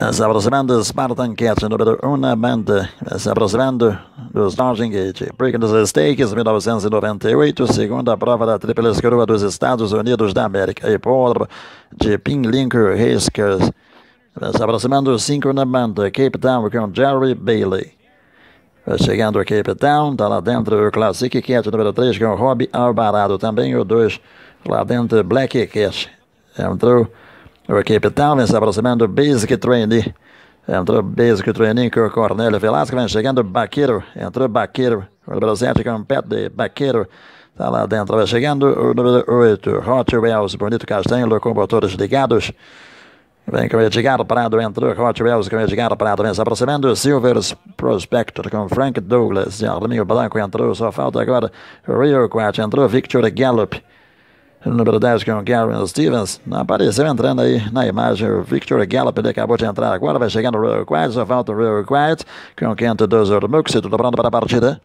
Se aproximando Spartan Cat, número 1 na banda. Se aproximando dos Dodging Gate. Breaking the Stakes, 1998. Segunda prova da Tríplice Coroa dos Estados Unidos da América. E por de Pinlinker Racers. Se aproximando 5 na banda. Cape Town com Jerry Bailey. Chegando a Cape Town, está lá dentro o Classic Cat número 3 com Rob Alvarado. Também o 2 lá dentro Black Cat. Entrou Town, vem se aproximando Basic Trainee. Entrou Basic Trainee com o Cornélio Velasco, vem chegando Baqueiro. Entrou Baqueiro. O número 7 com o Pet de Baqueiro. Está lá dentro, vai chegando o número 8, Hot Wheels, Bonito Castanho, locomotores ligados. Vem com o Edgar Prado, entrou Hot Wheels com o Edgar Prado, vem se aproximando Silvers Prospector com Frank Douglas, Arminho Branco entrou, só falta agora Rio Quat, entrou Victor Gallup. Número 10 com o Gary Stevens. Apareceu entrando aí na imagem o Victor Gallup. Ele acabou de entrar agora. Vai chegando o Real Quiet. Só falta o Real Quiet com o Kent Dozer Mux. Tudo pronto para a partida.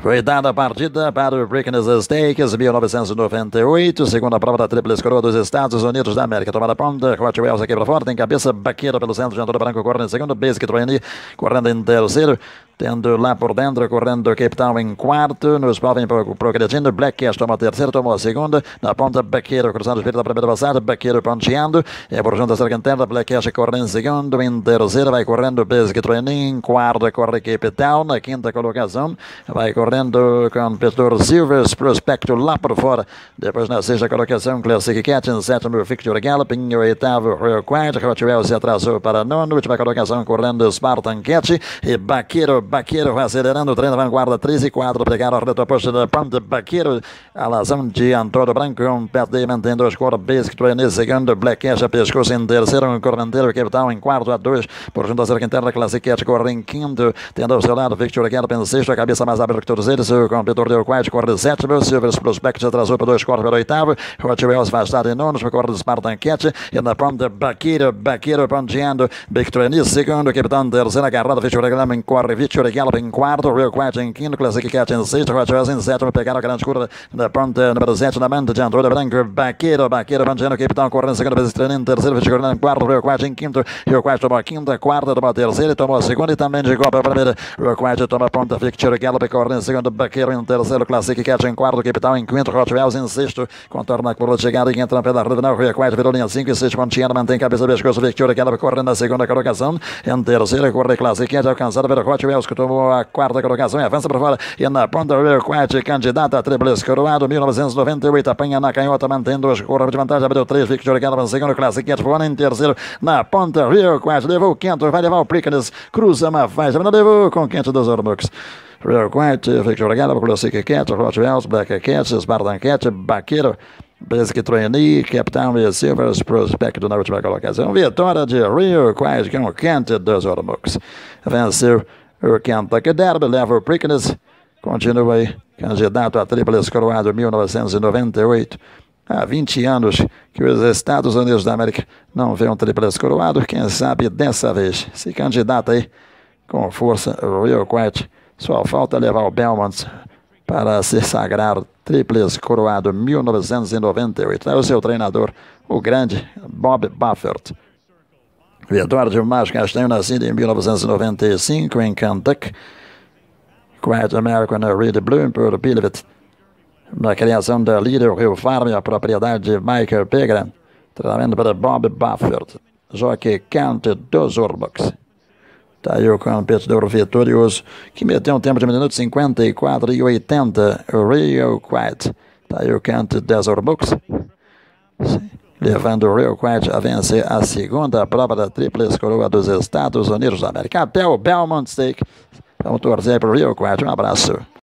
Foi dada a partida para o the Stakes 1998, segunda prova da Tríplice Coroa dos Estados Unidos da América. Tomada ponta, Hot Wheels aqui para fora, tem cabeça, Baqueira pelo centro, Jantor Branco correndo em segundo, Basic Trainee correndo em terceiro, tendo lá por dentro, correndo Cape Town em quarto, nos Spal vem progredindo, Black Cash tomou a terceira, tomou a segunda, na ponta Baqueiro cruzando o espírito da primeira passada, Baqueiro ponteando, é por junto a cerca interna, Black Cash correndo em segundo, em terceiro vai correndo Basic Trainee, em quarto corre Cape Town, na quinta colocação, vai correndo com o Petor Silvers, Prospecto lá por fora. Depois na sexta colocação, Classic Cat, em sétimo, Victor Gallup, em oitavo, Rio Quiet, Hotwell se atrasou para a nona, última colocação, correndo Spartan Cat e Baqueiro, Baqueiro acelerando o trem da vanguarda, 13 e 4, pegaram o retroposto da ponta, Baqueiro, a lazão de Antônio Branco, um de mantendo os cor, Basic Trainee, segundo, Black Cash, pescoço em terceiro, um correnteiro, Cape Town em quarto, a dois, por junto a cerca interna, Classic Cat, corre em quinto, tendo ao seu lado, Victor Gallup em sexto, a cabeça mais aberta que todos eles, o competidor deu quase corre sétimo, Silvers Prospect atrasou para dois corres para oitavo, Hot Wheels afastado em nono, corre do Spartan Cat, e na ponta Baqueiro, Baqueiro ponteando, Victor Anis segundo, capitão terceira agarrada, Victor em corre, Victor Gallup em quarto, Real Quiet em quinto, Classic Cat em sexto, Wheels em sétimo, pegaram a grande curva da ponta número sete na banda de Antônio Branco, Baqueiro, Baqueiro ponteando, capitão correndo segundo, Victor em terceiro, Victor em quarto, Real Quiet em quinto, Real Quiet tomou a quinta, quarta, tomou a terceira, tomou a segunda e também de Copa primeira, Real Quiet toma a ponta, Victor Gallup correndo segundo, Baqueiro em terceiro, Classic Cat em quarto, Capital em quinto, Wheels em sexto, contorna a curva de chegada e entra na pedra não, Rio Quiet virou linha 5 e 6, ponteando, mantém cabeça, pescoço, Victor Gallup correndo na segunda colocação, em terceira, corre Classic Cat, alcançada pelo Hot Wheels, que tomou a quarta colocação e avança para fora, e na ponta, Rio Quiet, candidata a Triplice Coroado, 1998, apanha na canhota, mantendo os curvas de vantagem, abriu três, Victor Gallup em segundo, Classic voando em terceiro, na ponta, Rio Quiet, levou o quinto, vai levar o Prickness, cruza uma faixa, levou com o quinto dos Ormux. Real Quiet, Victor Gallup, Classic Cat, Hot Wheels, Black Cat, Spartan Cat, Baqueiro, Basic Trainee, Capitão e Silvers Prospect na última colocação. Vitória de Real Quiet com o Kent dos Ormux. Venceu o Kentucky Derby, leva o Prickness, continua aí, candidato a Tríplice Coroado 1998. Há 20 anos que os Estados Unidos da América não vê um Tríplice Coroado, quem sabe dessa vez se candidata aí com força Real Quiet. Só falta levar o Belmont para se sagrar Tríplice Coroado 1998. É o seu treinador, o grande Bob Buffett. De Márcio Castanho, nascido em 1995 em Kentucky. Quiet American Reed Bloom por Bilvet. Na criação da Líder Rio Farm, a propriedade de Michael Pegram. Treinamento para Bob Buffett. Jockey County dos Urbux. Está aí o competidor vitorioso, que meteu um tempo de 1 minuto 54 e 80, o Rio Quiet. Está aí o Canto das Orbux, levando o Rio Quiet a vencer a segunda prova da Tríplice Coroa dos Estados Unidos da América. Até o Belmont Stake. Vamos torcer para o Rio Quiet. Um abraço.